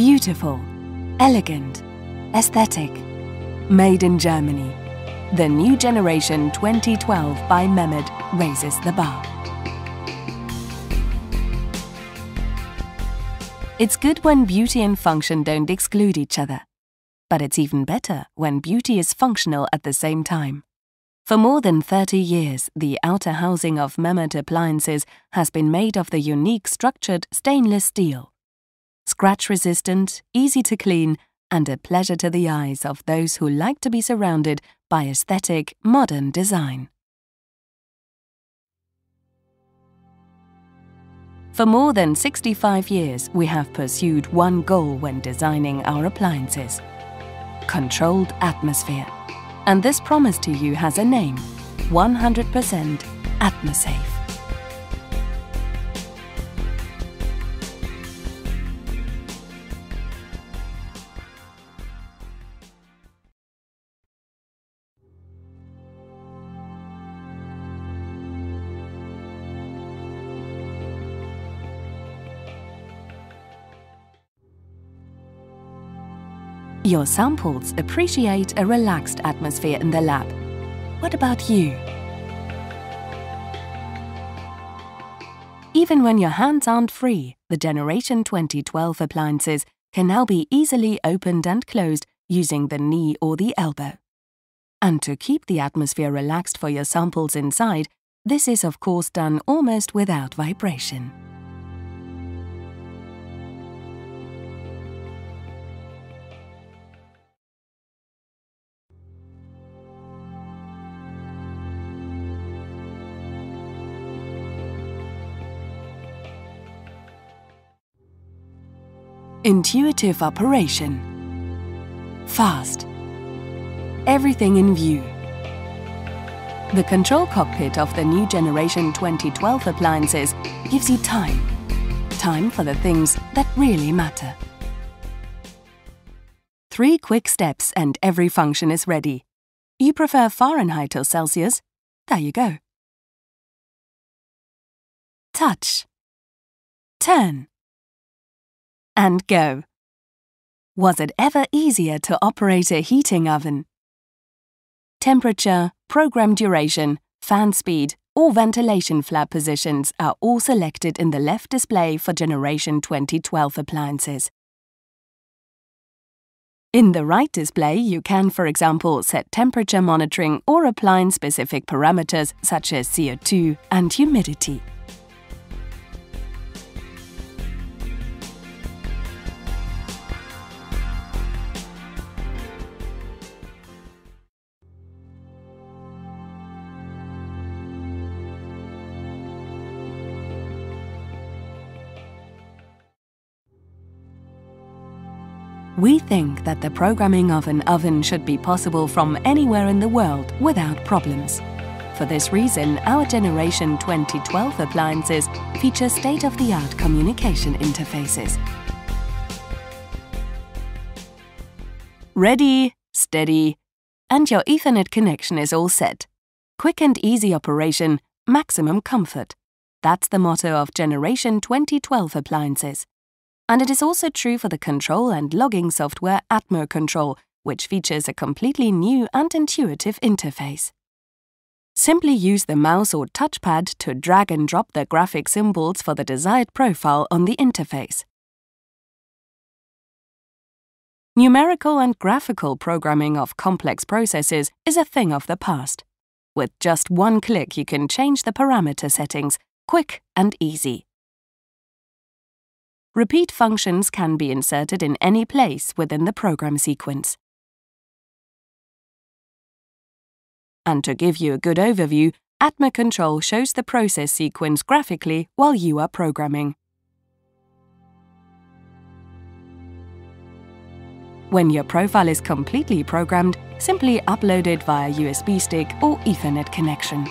Beautiful, elegant, aesthetic. Made in Germany. The new generation 2012 by Memmert raises the bar. It's good when beauty and function don't exclude each other. But it's even better when beauty is functional at the same time. For more than 30 years, the outer housing of Memmert appliances has been made of the unique structured stainless steel. Scratch resistant, easy to clean, and a pleasure to the eyes of those who like to be surrounded by aesthetic, modern design. For more than 65 years, we have pursued one goal when designing our appliances controlled atmosphere. And this promise to you has a name 100% Atmosafe. Your samples appreciate a relaxed atmosphere in the lab. What about you? Even when your hands aren't free, the Generation 2012 appliances can now be easily opened and closed using the knee or the elbow. And to keep the atmosphere relaxed for your samples inside, this is of course done almost without vibration. Intuitive operation. Fast. Everything in view. The control cockpit of the new generation 2012 appliances gives you time. Time for the things that really matter. Three quick steps and every function is ready. You prefer Fahrenheit or Celsius? There you go. Touch. Turn and go. Was it ever easier to operate a heating oven? Temperature, program duration, fan speed, or ventilation flap positions are all selected in the left display for Generation 2012 appliances. In the right display, you can, for example, set temperature monitoring or appliance-specific parameters such as CO2 and humidity. We think that the programming of an oven should be possible from anywhere in the world without problems. For this reason, our Generation 2012 appliances feature state-of-the-art communication interfaces. Ready, steady, and your Ethernet connection is all set. Quick and easy operation, maximum comfort. That's the motto of Generation 2012 appliances. And it is also true for the control and logging software Atmo Control, which features a completely new and intuitive interface. Simply use the mouse or touchpad to drag and drop the graphic symbols for the desired profile on the interface. Numerical and graphical programming of complex processes is a thing of the past. With just one click you can change the parameter settings, quick and easy. Repeat functions can be inserted in any place within the program sequence. And to give you a good overview, Atmo Control shows the process sequence graphically while you are programming. When your profile is completely programmed, simply upload it via USB stick or Ethernet connection.